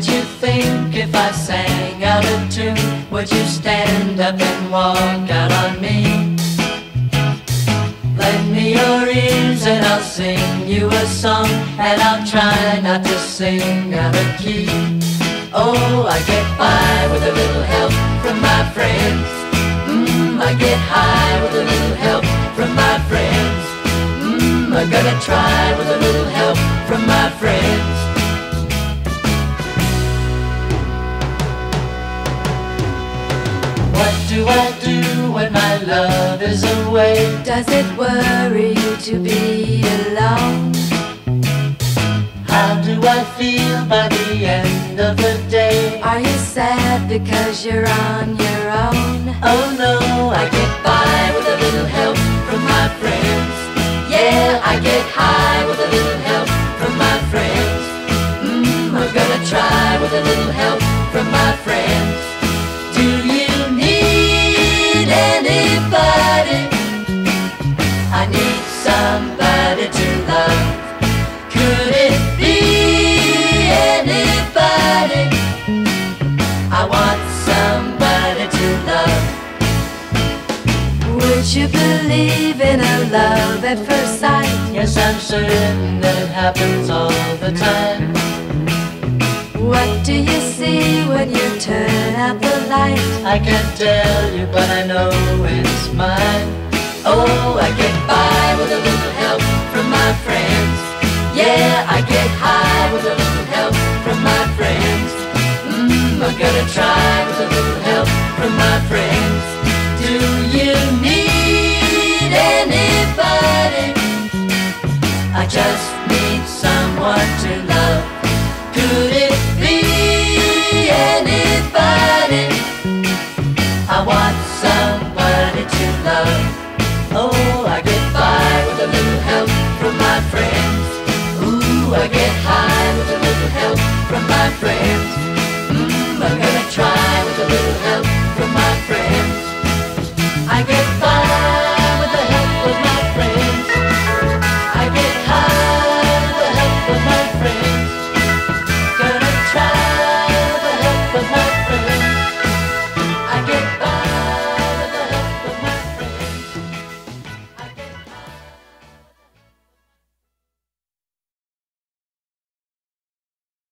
would you think if I sang out of tune? Would you stand up and walk out on me? Lend me your ears and I'll sing you a song And I'll try not to sing out of key Oh, I get by with a little help from my friends Mmm, I get high with a little help from my friends Mmm, I'm gonna try with a little help What do I do when my love is away? Does it worry you to be alone? How do I feel by the end of the day? Are you sad because you're on your own? Oh no, I get by with a little help from my friends. Yeah, I get high with a little help from my friends. Mmm, I'm gonna try with a little help from my friends. Would you believe in a love at first sight? Yes, I'm certain that it happens all the time. What do you see when you turn out the light? I can't tell you, but I know it's mine. Oh, I get by with a little help from my friends. Yeah, I get high with a little help from my friends. Mmm, I'm gonna try with a little just need someone to love. Could it be anybody? I want somebody to love. Oh, I get by with a little help from my friends. Ooh, I get